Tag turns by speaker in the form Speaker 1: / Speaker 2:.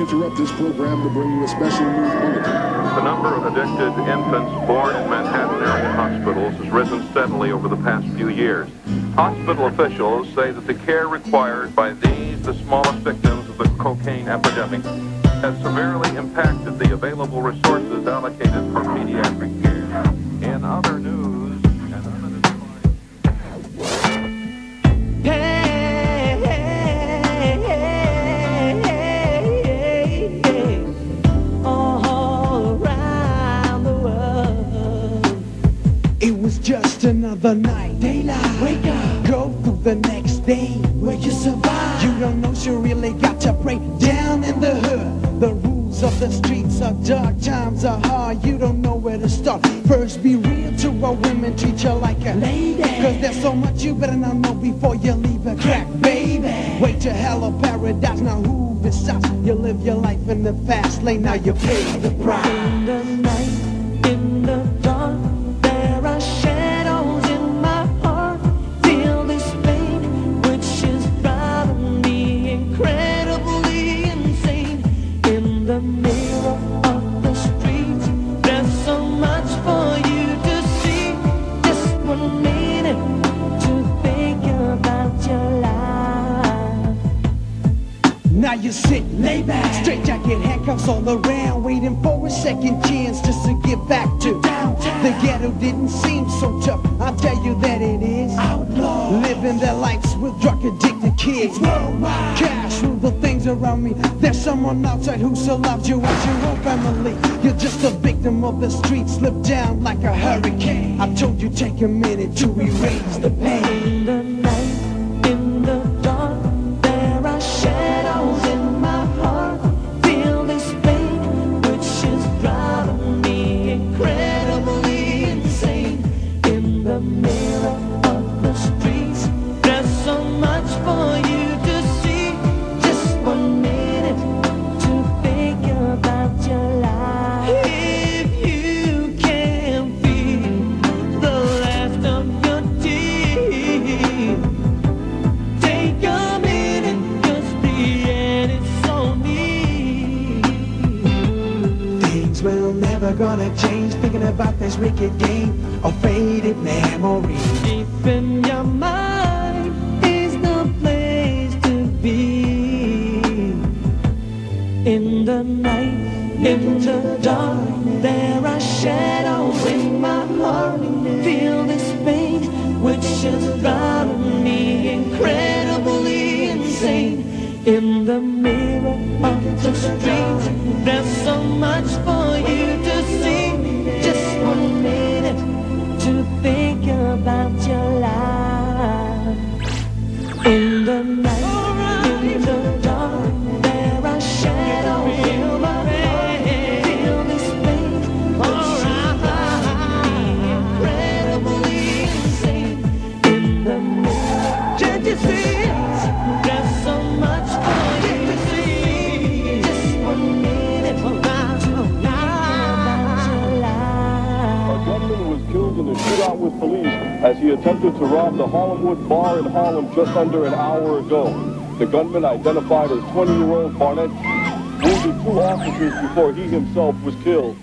Speaker 1: Interrupt this program to bring you a special news bulletin.
Speaker 2: The number of addicted infants born in Manhattan area hospitals has risen steadily over the past few years. Hospital officials say that the care required by these, the smallest victims of the cocaine epidemic, has severely impacted the available resources allocated for pediatric care. In other news,
Speaker 3: another night. Daylight. Wake up. Go through the next day. Will you survive? You don't know she really got to break down in the hood. The rules of the streets are dark. Times are hard. You don't know where to start. First, be real to a women. Treat you like a lady. Cause there's so much you better not know before you leave a crack, baby. Wait to hell or paradise. Now who decides? You live your life in the fast lane. Now you pay the price. You sit, lay back, straight jacket, handcuffs all around, waiting for a second chance just to get back to downtown. The ghetto didn't seem so tough. I'll tell you that it is. Outlaw, living their lives with drug addicted kids. Worldwide, cash through the things around me. There's someone outside who still loves you as your own family. You're just a victim of the streets, slip down like a hurricane. I told you take a minute to erase the pain. Mirror never gonna change. Thinking about this wicked game of faded memory. Deep in your mind is the place to be. In the night, in the dark, there are shadows mirror of the street, there's so much for you to see. Just one minute
Speaker 4: in a shootout with police as he attempted to rob the Harlemwood Bar in Harlem just under an hour ago. The gunman, identified as 20-year-old Barnett, wounded two officers before he himself was killed.